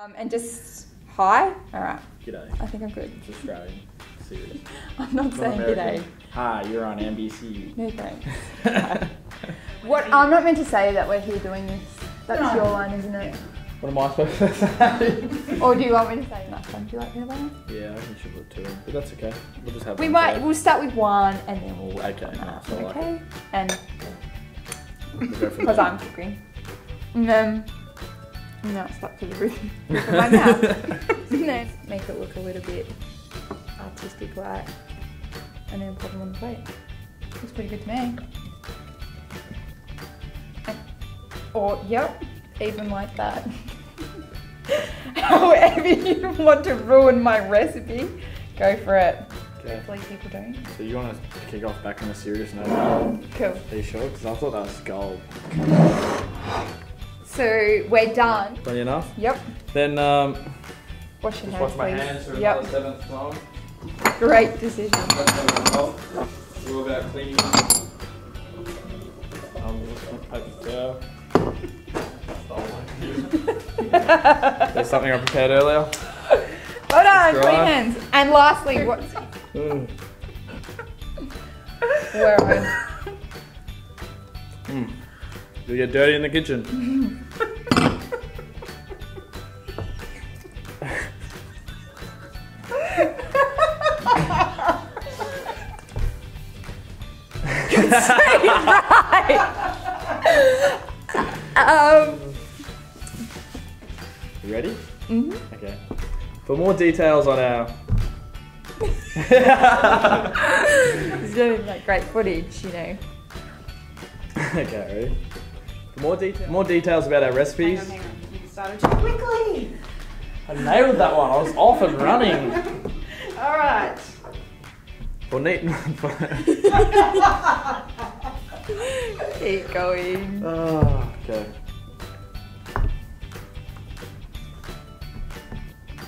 Um, and just hi. All right. G'day. I think I'm good. It's Australian. Serious. I'm not Not saying American. g'day. Hi, you're on NBC. No thanks. What? I'm not meant to say that we're here doing this. That's your line, isn't it? What am I supposed to say? Or do you want me to say last time? Do you like me peanut butter? yeah, I can should put two but that's okay. We'll just have We might. today. We'll start with one and then we'll. Okay, work on that, nice, I like okay. And We'll go from because. I'm cooking. And then now it's stuck to the roof roof of my mouth. and then make it look a little bit artistic like, and then pop them on the plate. Looks pretty good to me. Or yep, even like that. However you want to ruin my recipe, go for it. Okay. Hopefully people don't. So you want to kick off back on a serious note? Cool. Are Cool. you sure? Because I thought that was gold. So we're done. Funny enough. Yep. Then um, Wash your just hands, wash my please. hands for yep. another seventh time. Great decision. It's all about cleaning. Um. There's something I prepared earlier. Well done. Clean hands. And lastly, what? Mm. Where am I? Mm. You get dirty in the kitchen. Um. You ready? mhm. Okay. For more details on our It's doing like great footage, you know. okay, ready? For more details, more details about our recipes. Hang on, hang on. You started too quickly. I nailed that one. I was off and running. All right. For neat. Keep going. oh, okay.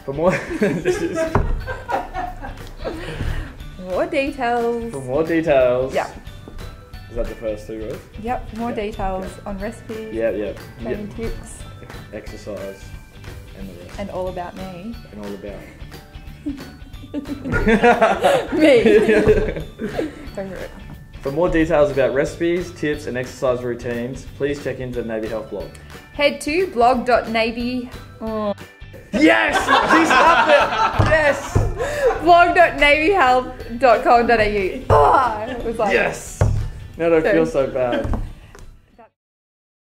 For more, this is, More details. for more details. Yeah. Is that the first two words? Yep. More Yeah, details on recipes, Yeah, yeah. training yeah. tips, Exercise and the rest. and all about me. And all about. Me. For more details about recipes, tips, and exercise routines, please check into the Navy Health blog. Head to blog.navy. Oh. Yes! She stopped it! Yes! blog.navyhealth.com.au. Ah, it was like Yes! Now I don't feel so bad.